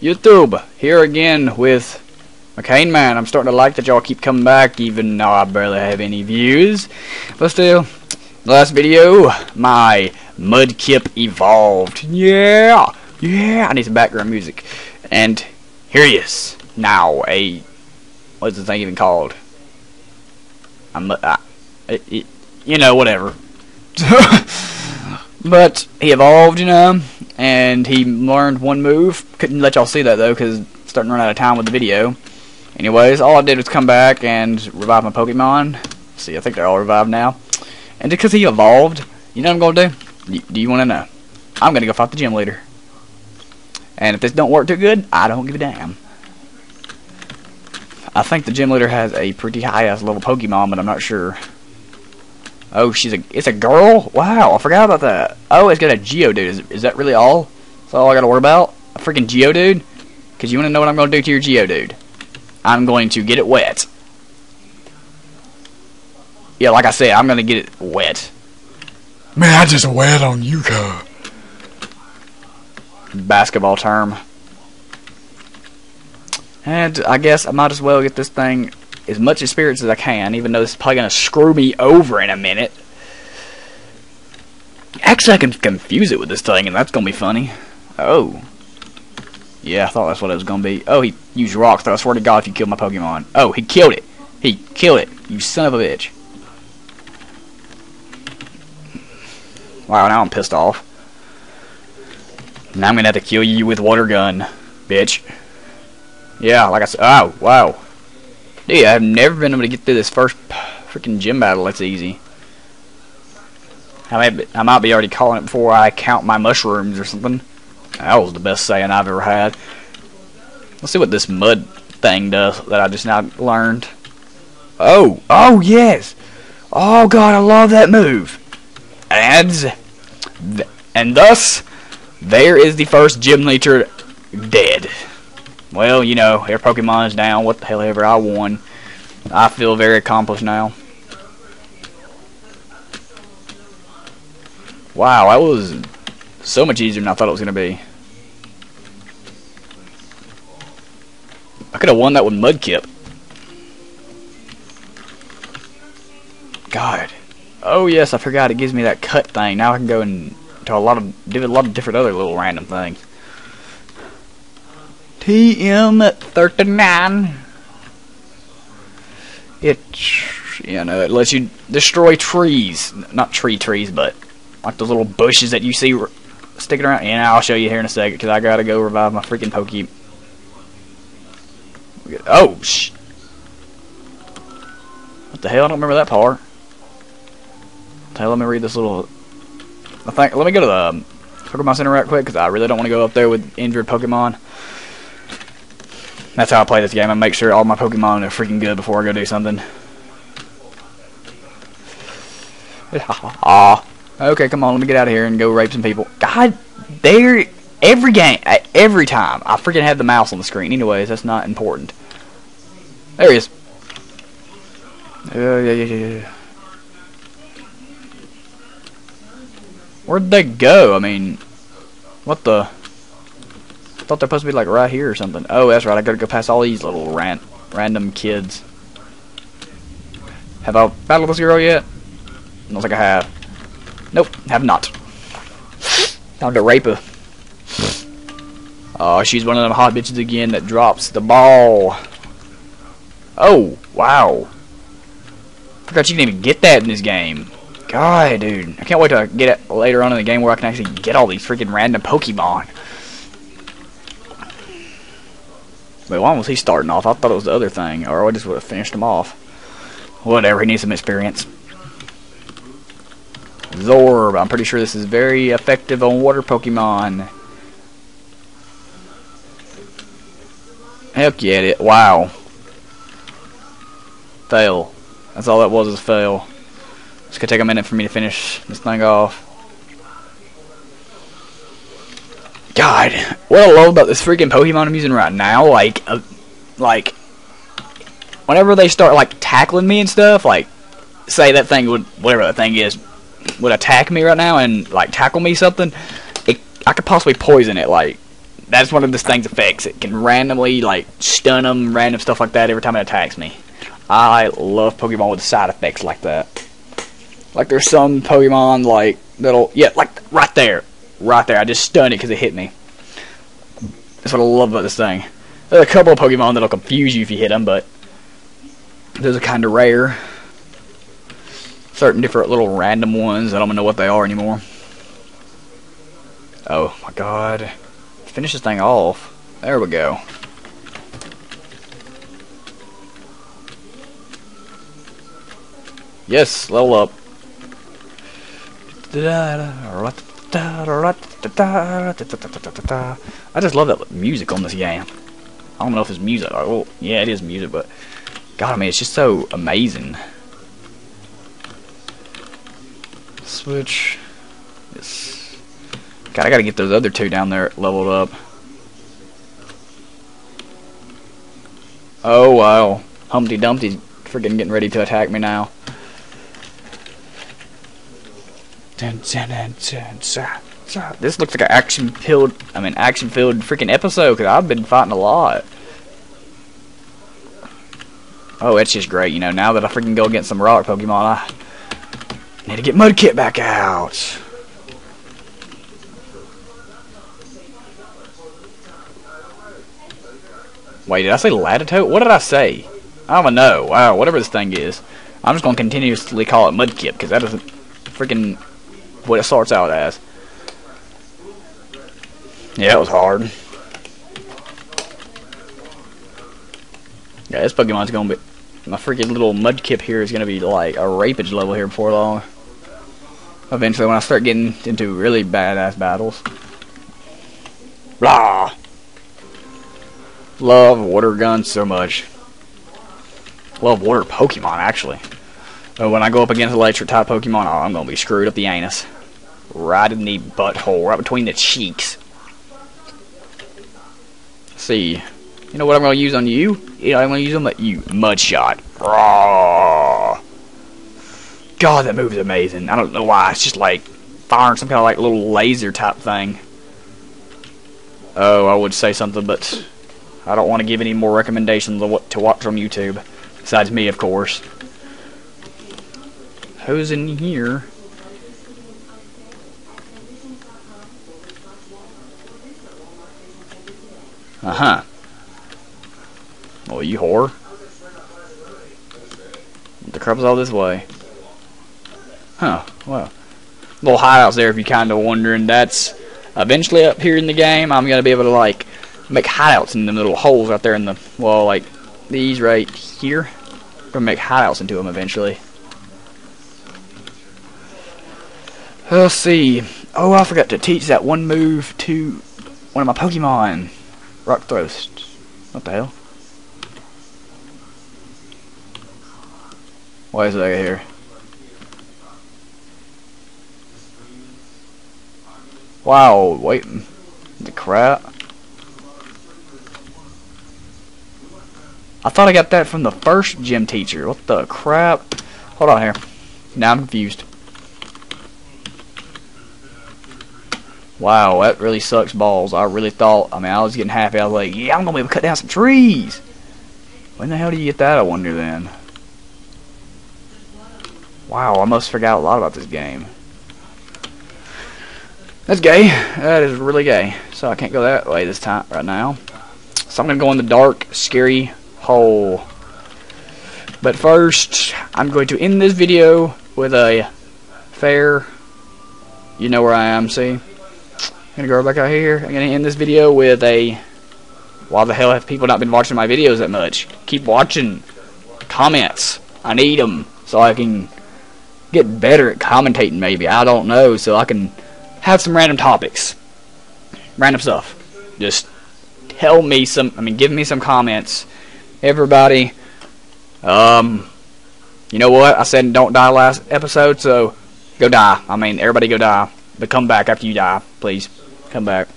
YouTube, here again with Mccaneman. I'm starting to like that y'all keep coming back, even though I barely have any views. But still, last video, my Mudkip evolved. Yeah, yeah. I need some background music. And here he is. Now, a what's the thing even called? I'm, uh, it, it, you know, whatever. but he evolved, you know, and he learned one move. Couldn't let y'all see that though, because starting to run out of time with the video. Anyways, all I did was come back and revive my Pokemon. See, I think they're all revived now. And because he evolved, you know what I'm gonna do? do you want to know? I'm gonna go fight the gym leader. And if this don't work too good, I don't give a damn. I think the gym leader has a pretty high ass level Pokemon, but I'm not sure. Oh, she's a it's a girl. Wow, I forgot about that. Oh, it's got a Geodude. Is, is that really all? That's all I got to worry about. A freaking Geodude. Cause you want to know what I'm going to do to your Geodude? I'm going to get it wet. Yeah, like I said, I'm going to get it wet. Man, I just wet on you, cuz. Basketball term. And I guess I might as well get this thing as much experience as I can, even though this is probably going to screw me over in a minute. Actually, I can confuse it with this thing, and that's going to be funny. Oh. Yeah, I thought that's what it was going to be. Oh, he used rocks, though. I swear to God if you kill my Pokemon. Oh, he killed it. He killed it. You son of a bitch. Wow, now I'm pissed off. Now I'm going to have to kill you with water gun, bitch. Yeah, like I said. Oh, wow. Dude, I've never been able to get through this first freaking gym battle. That's easy. I, may, I might be already calling it before I count my mushrooms or something. That was the best saying I've ever had. Let's see what this mud thing does that I just now learned. Oh, oh yes. Oh god, I love that move. And, and thus, there is the first gym leader dead. Well, you know, their Pokemon is down. What the hell ever, I won. I feel very accomplished now. Wow, that was so much easier than I thought it was going to be. I could have won that with Mudkip. God. Oh yes, I forgot it gives me that cut thing. Now I can go and do a lot of do a lot of different other little random things. TM39. It, you know, it lets you destroy trees. Not tree trees, but like those little bushes that you see sticking around. And I'll show you here in a second because I gotta go revive my freaking Poke. Oh, sh. What the hell? I don't remember that part. Hell? Let me read this little. I think. Let me go to the um, Pokemon Center right quick because I really don't want to go up there with injured Pokemon. That's how I play this game. I make sure all my Pokemon are freaking good before I go do something. Okay, come on, let me get out of here and go rape some people. God, there, every game, every time, I freaking have the mouse on the screen. Anyways, that's not important. There he is. Uh, yeah, yeah, yeah. Where'd they go? I mean, what the? Thought they're supposed to be like right here or something. Oh, that's right. I gotta go past all these little ran random kids. Have I battled this girl yet? Looks like I have. Nope, have not. Time to rape her. Oh, she's one of them hot bitches again that drops the ball. Oh, wow. Forgot you can even get that in this game. God, dude. I can't wait to get it later on in the game where I can actually get all these freaking random Pokemon. Wait, why was he starting off? I thought it was the other thing, or I just would have finished him off. Whatever, he needs some experience. Zorb, I'm pretty sure this is very effective on water Pokemon. Heck yeah, it, wow. Fail. That's all that was, is fail. It's gonna take a minute for me to finish this thing off. God, what I love about this freaking Pokemon I'm using right now, like, uh, like, whenever they start, like, tackling me and stuff, like, say that thing would, whatever that thing is, would attack me right now and, like, tackle me something, it, I could possibly poison it, like, that's one of this thing's effects. It can randomly like stun them, random stuff like that every time it attacks me. I love Pokemon with side effects like that. Like there's some Pokemon like that'll yeah like right there, right there. I just stunned it because it hit me. That's what I love about this thing. There's a couple of Pokemon that'll confuse you if you hit them, but those are kind of rare. Certain different little random ones. I don't know what they are anymore. Oh my god. Finish this thing off. There we go. Yes, level up. I just love that music on this game. I don't know if it's music. Oh, yeah, it is music, but God, I mean, it's just so amazing. Switch. Yes. God, I gotta get those other two down there leveled up. Oh, wow. Humpty Dumpty's freaking getting ready to attack me now. This looks like an action-filled, I mean, action-filled freaking episode, because I've been fighting a lot. Oh, it's just great, you know, now that I freaking go against some rock Pokemon, I need to get Mudkip back out. Wait, did I say Latitote? What did I say? I don't know. Wow, whatever this thing is. I'm just going to continuously call it Mudkip, because that doesn't freaking what it starts out as. Yeah, it was hard. Yeah, this Pokemon's gonna be my freaking little Mudkip here is gonna be like a rapage level here before long. Eventually, when I start getting into really badass battles. Blah. Love water guns so much. Love water Pokemon actually. But when I go up against electric type Pokemon, oh, I'm gonna be screwed up the anus. Right in the butthole, right between the cheeks. Let's see. You know what I'm gonna use on you? You know I'm gonna use on you. Mudshot. Rawr. God, that move is amazing. I don't know why. It's just like firing some kind of like little laser type thing. Oh, I would say something, but I don't want to give any more recommendations to watch on YouTube. Besides me, of course. Who's in here? Uh-huh. Well, you whore. The crab's all this way. Huh, well. Little hideouts there if you're kind of wondering. That's eventually up here in the game, I'm going to be able to, like, make hideouts in the little holes out there in the, well, like, these right here. I'm going to make hideouts into them eventually. Let's see. Oh, I forgot to teach that one move to one of my Pokemon. Rock Thrust. What the hell? Why is that here? Wow, wait. The crap. I thought I got that from the first gym teacher. What the crap? Hold on here. Now I'm confused. Wow, that really sucks balls. I really thought, I mean, I was getting happy. I was like, yeah, I'm going to be able to cut down some trees. When the hell do you get that, I wonder then? Wow, I must forgot a lot about this game. That's gay. That is really gay. So I can't go that way this time, right now. So I'm going to go in the dark, scary hole. But first, I'm going to end this video with a fair... You know where I am, see? I'm gonna go back out here. I'm gonna end this video with a. Why the hell have people not been watching my videos that much? Keep watching. Comments. I need them so I can get better at commentating. Maybe I don't know. So I can have some random topics, random stuff. Just tell me some. I mean, give me some comments. Everybody. Um. You know what? I said don't die last episode, so go die. I mean, everybody go die. But come back after you die, please. Come back.